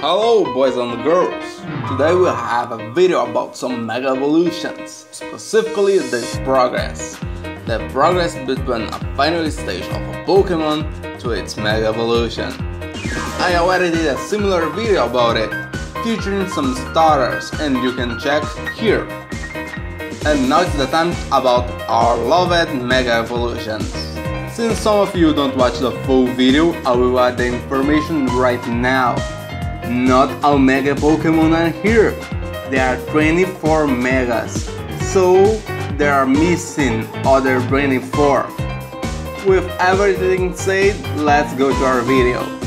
Hello boys and girls! Today we have a video about some Mega Evolutions, specifically the progress. The progress between a final stage of a Pokemon to its Mega Evolution. I already did a similar video about it, featuring some starters and you can check here. And now it's the time about our loved Mega Evolutions. Since some of you don't watch the full video, I will add the information right now. Not all Mega Pokemon are here. There are 24 Megas, so there are missing other 24. With everything said, let's go to our video.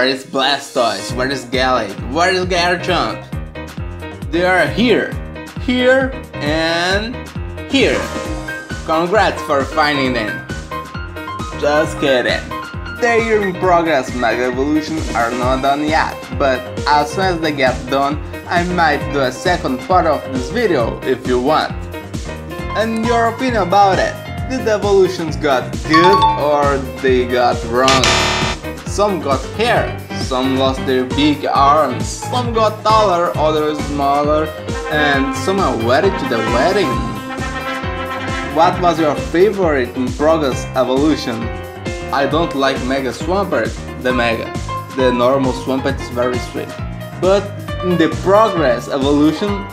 Where is Blastoise? Where is Gallade? Where is Garchomp? They are here, here, and here. Congrats for finding them. Just kidding. They're in progress Mega Evolution are not done yet, but as soon as they get done, I might do a second part of this video if you want. And your opinion about it? Did the evolutions got good or they got wrong? Some got hair, some lost their big arms, some got taller, others smaller, and some are wedded to the wedding. What was your favorite in Progress Evolution? I don't like Mega Swampert, the Mega. The normal Swampert is very sweet. But in the Progress Evolution,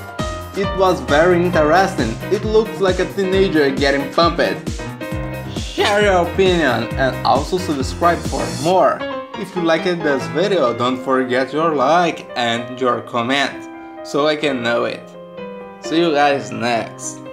it was very interesting. It looks like a teenager getting pumped. Share your opinion and also subscribe for more. If you liked this video, don't forget your like and your comment so I can know it. See you guys next.